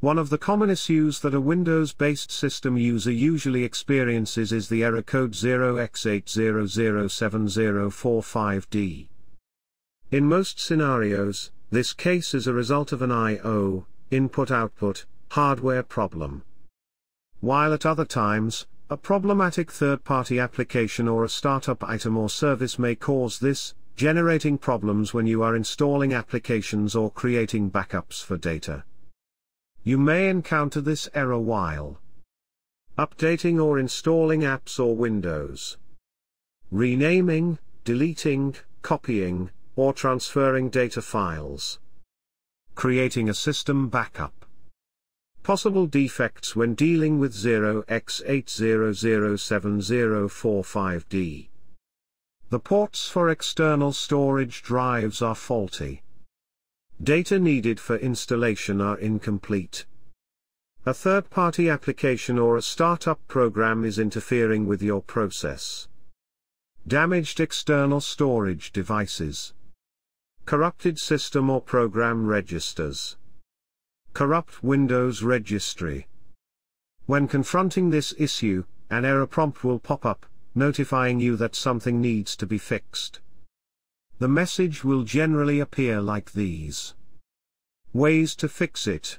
One of the common issues that a Windows-based system user usually experiences is the error code 0x8007045D. In most scenarios, this case is a result of an I.O., input-output, hardware problem. While at other times, a problematic third-party application or a startup item or service may cause this, generating problems when you are installing applications or creating backups for data. You may encounter this error while updating or installing apps or Windows, renaming, deleting, copying, or transferring data files, creating a system backup. Possible defects when dealing with 0x8007045D. The ports for external storage drives are faulty. Data needed for installation are incomplete. A third-party application or a startup program is interfering with your process. Damaged external storage devices. Corrupted system or program registers. Corrupt Windows registry. When confronting this issue, an error prompt will pop up, notifying you that something needs to be fixed. The message will generally appear like these. Ways to fix it.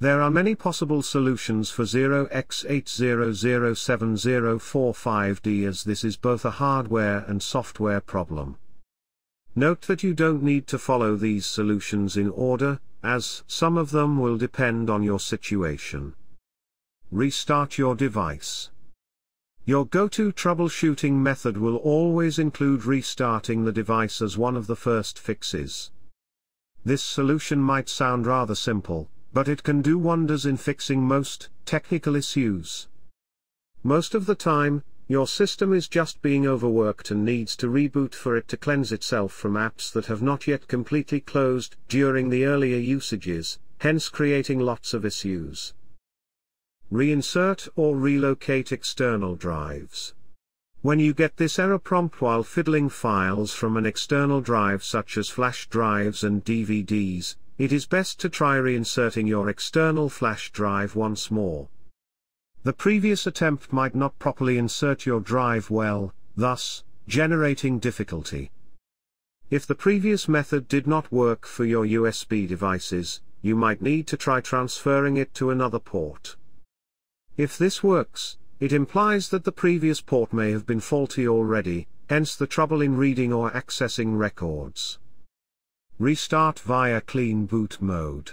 There are many possible solutions for 0x8007045D as this is both a hardware and software problem. Note that you don't need to follow these solutions in order, as some of them will depend on your situation. Restart your device. Your go-to troubleshooting method will always include restarting the device as one of the first fixes. This solution might sound rather simple, but it can do wonders in fixing most technical issues. Most of the time, your system is just being overworked and needs to reboot for it to cleanse itself from apps that have not yet completely closed during the earlier usages, hence creating lots of issues. Reinsert or relocate external drives. When you get this error prompt while fiddling files from an external drive such as flash drives and DVDs, it is best to try reinserting your external flash drive once more. The previous attempt might not properly insert your drive well, thus, generating difficulty. If the previous method did not work for your USB devices, you might need to try transferring it to another port. If this works, it implies that the previous port may have been faulty already, hence the trouble in reading or accessing records. Restart via clean boot mode.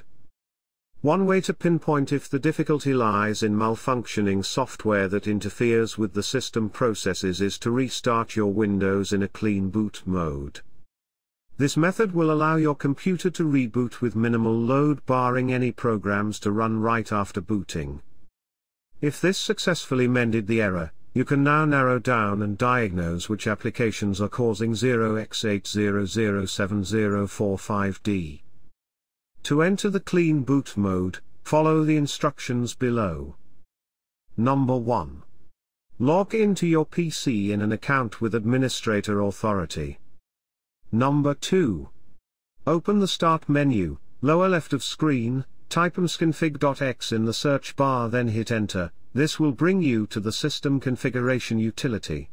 One way to pinpoint if the difficulty lies in malfunctioning software that interferes with the system processes is to restart your Windows in a clean boot mode. This method will allow your computer to reboot with minimal load barring any programs to run right after booting. If this successfully mended the error, you can now narrow down and diagnose which applications are causing 0x8007045D. To enter the clean boot mode, follow the instructions below. Number 1. Log into your PC in an account with Administrator Authority. Number 2. Open the Start menu, lower left of screen, Type msconfig.exe in the search bar then hit enter, this will bring you to the system configuration utility.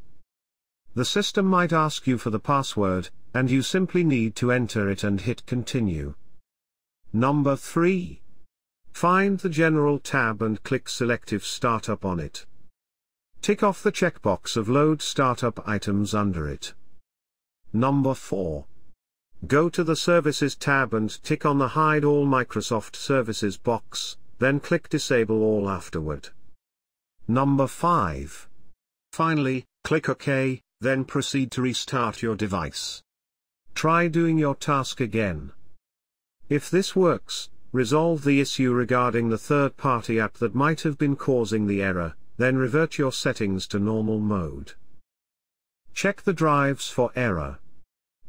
The system might ask you for the password, and you simply need to enter it and hit continue. Number 3. Find the General tab and click Selective Startup on it. Tick off the checkbox of Load Startup items under it. Number 4. Go to the Services tab and tick on the Hide All Microsoft Services box, then click Disable All afterward. Number 5. Finally, click OK, then proceed to restart your device. Try doing your task again. If this works, resolve the issue regarding the third-party app that might have been causing the error, then revert your settings to normal mode. Check the drives for error.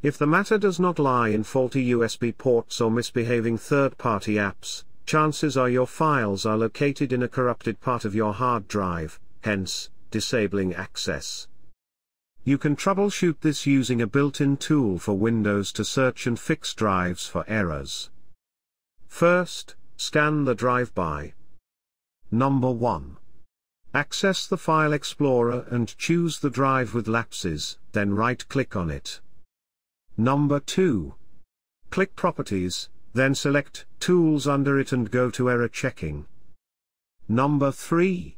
If the matter does not lie in faulty USB ports or misbehaving third-party apps, chances are your files are located in a corrupted part of your hard drive, hence, disabling access. You can troubleshoot this using a built-in tool for Windows to search and fix drives for errors. First, scan the drive by. Number 1. Access the File Explorer and choose the drive with lapses, then right-click on it. Number 2. Click Properties, then select Tools under it and go to Error Checking. Number 3.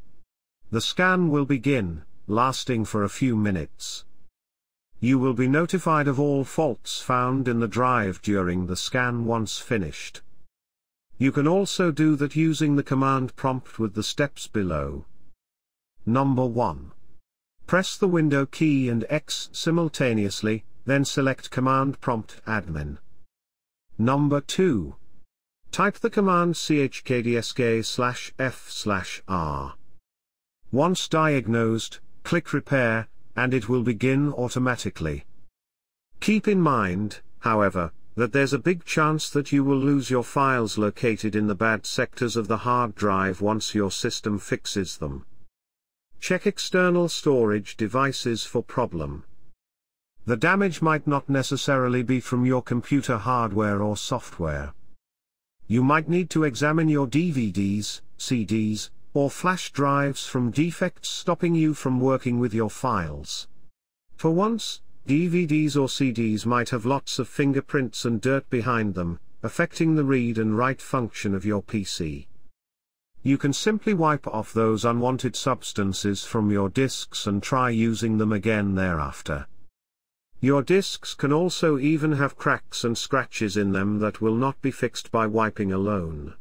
The scan will begin, lasting for a few minutes. You will be notified of all faults found in the drive during the scan once finished. You can also do that using the command prompt with the steps below. Number 1. Press the window key and X simultaneously, then select Command Prompt Admin. Number 2. Type the command chkdsk slash f slash r. Once diagnosed, click Repair, and it will begin automatically. Keep in mind, however, that there's a big chance that you will lose your files located in the bad sectors of the hard drive once your system fixes them. Check external storage devices for problem. The damage might not necessarily be from your computer hardware or software. You might need to examine your DVDs, CDs, or flash drives from defects stopping you from working with your files. For once, DVDs or CDs might have lots of fingerprints and dirt behind them, affecting the read and write function of your PC. You can simply wipe off those unwanted substances from your disks and try using them again thereafter. Your disks can also even have cracks and scratches in them that will not be fixed by wiping alone.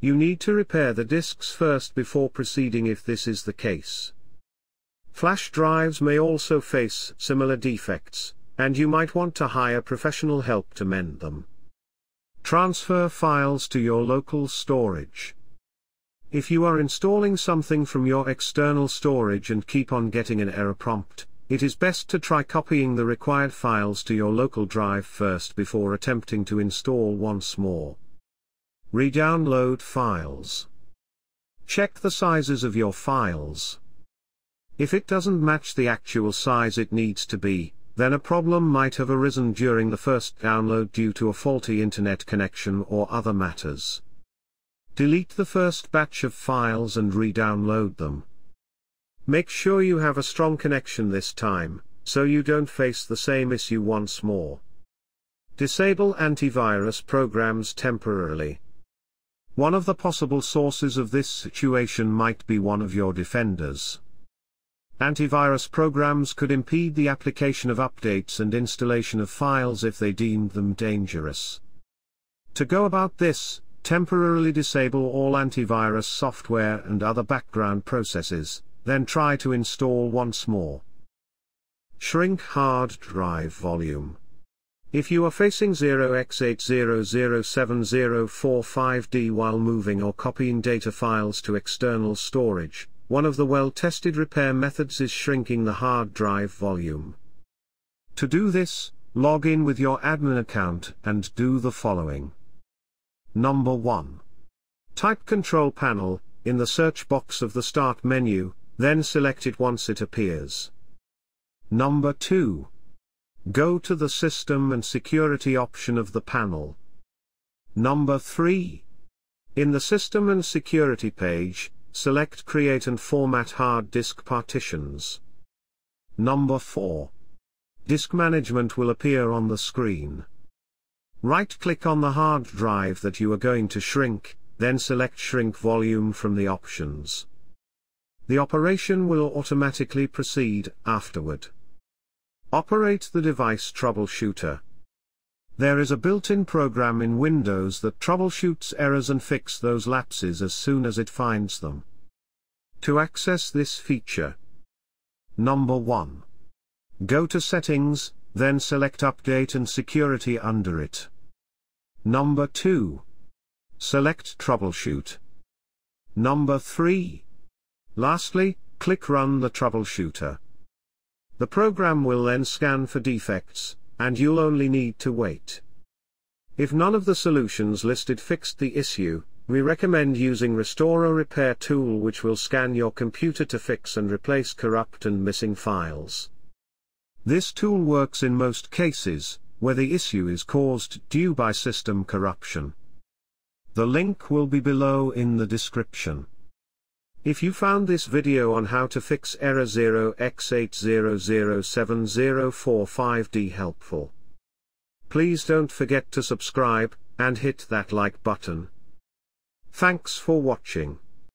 You need to repair the disks first before proceeding if this is the case. Flash drives may also face similar defects, and you might want to hire professional help to mend them. Transfer files to your local storage. If you are installing something from your external storage and keep on getting an error prompt, it is best to try copying the required files to your local drive first before attempting to install once more. Re-download files. Check the sizes of your files. If it doesn't match the actual size it needs to be, then a problem might have arisen during the first download due to a faulty internet connection or other matters. Delete the first batch of files and re-download them. Make sure you have a strong connection this time, so you don't face the same issue once more. Disable antivirus programs temporarily. One of the possible sources of this situation might be one of your defenders. Antivirus programs could impede the application of updates and installation of files if they deemed them dangerous. To go about this, temporarily disable all antivirus software and other background processes, then try to install once more. Shrink hard drive volume. If you are facing 0x8007045D while moving or copying data files to external storage, one of the well-tested repair methods is shrinking the hard drive volume. To do this, log in with your admin account and do the following. Number 1. Type Control Panel, in the search box of the Start menu, then select it once it appears. Number 2. Go to the System and Security option of the panel. Number 3. In the System and Security page, select Create and Format Hard Disk Partitions. Number 4. Disk Management will appear on the screen. Right-click on the hard drive that you are going to shrink, then select Shrink Volume from the options. The operation will automatically proceed afterward. Operate the device troubleshooter. There is a built-in program in Windows that troubleshoots errors and fix those lapses as soon as it finds them. To access this feature, Number 1. Go to Settings, then select Update and Security under it. Number 2. Select Troubleshoot. Number 3. Lastly, click Run the Troubleshooter. The program will then scan for defects, and you'll only need to wait. If none of the solutions listed fixed the issue, we recommend using Restoro Repair tool which will scan your computer to fix and replace corrupt and missing files. This tool works in most cases, where the issue is caused due by system corruption. The link will be below in the description. If you found this video on how to fix error 0x8007045D helpful, please don't forget to subscribe, and hit that like button. Thanks for watching.